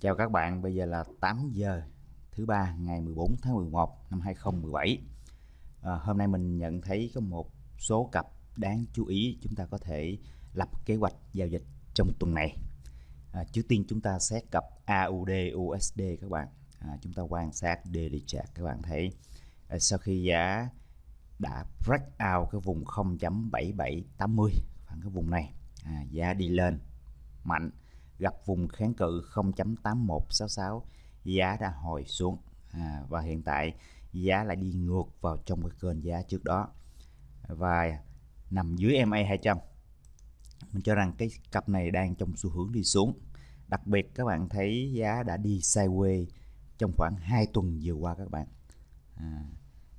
Chào các bạn, bây giờ là 8 giờ thứ ba ngày 14 tháng 11 năm 2017. À, hôm nay mình nhận thấy có một số cặp đáng chú ý chúng ta có thể lập kế hoạch giao dịch trong tuần này. À, trước tiên chúng ta xét cặp AUD USD các bạn. À, chúng ta quan sát daily chart các bạn thấy à, sau khi giá đã break out cái vùng 0.7780 khoảng cái vùng này à, giá đi lên mạnh gặp vùng kháng cự 0.8166 giá đã hồi xuống. À, và hiện tại giá lại đi ngược vào trong cái kênh giá trước đó. Và nằm dưới MA 200 mình cho rằng cái cặp này đang trong xu hướng đi xuống. Đặc biệt các bạn thấy giá đã đi sideways trong khoảng 2 tuần vừa qua các bạn. À,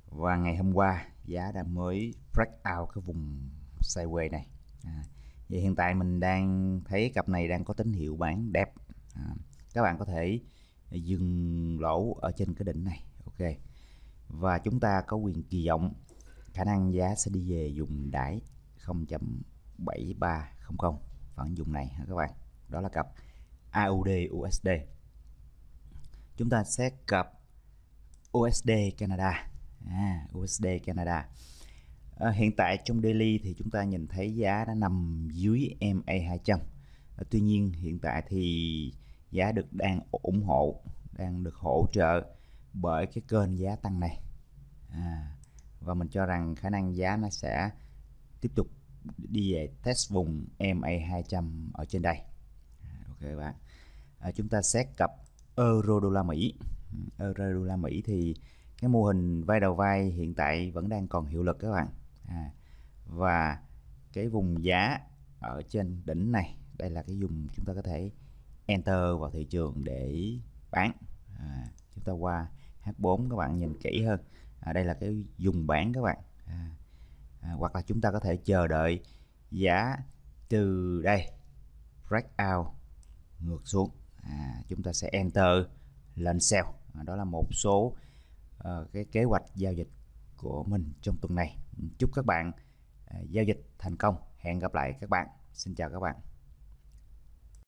và ngày hôm qua giá đã mới break out cái vùng sideways này. À, vậy hiện tại mình đang thấy cặp này đang có tín hiệu bán đẹp. À, các bạn có thể dừng lỗ ở trên cái đỉnh này ok. Và chúng ta có quyền kỳ vọng khả năng giá sẽ đi về dùng đáy 0.7300 phản dùng này ha các bạn? Đó là cặp AUD USD chúng ta xét cặp USD Canada. À, USD Canada à, hiện tại trong daily thì chúng ta nhìn thấy giá đã nằm dưới MA 200 à, tuy nhiên hiện tại thì giá được đang ủng hộ đang được hỗ trợ bởi cái kênh giá tăng này. À, và mình cho rằng khả năng giá nó sẽ tiếp tục đi về test vùng MA 200 ở trên đây. À, ok bạn. À, chúng ta xét cặp euro đô la Mỹ. Ừ, euro đô la Mỹ thì cái mô hình vai đầu vai hiện tại vẫn đang còn hiệu lực các bạn à, và cái vùng giá ở trên đỉnh này đây là cái vùng chúng ta có thể enter vào thị trường để bán. À, chúng ta qua H4 các bạn nhìn kỹ hơn. À, đây là cái dùng bán các bạn. À, à, hoặc là chúng ta có thể chờ đợi giá từ đây break out ngược xuống. À, chúng ta sẽ enter lên sell à, đó là một số uh, cái kế hoạch giao dịch của mình trong tuần này. Chúc các bạn à, giao dịch thành công. Hẹn gặp lại các bạn. Xin chào các bạn.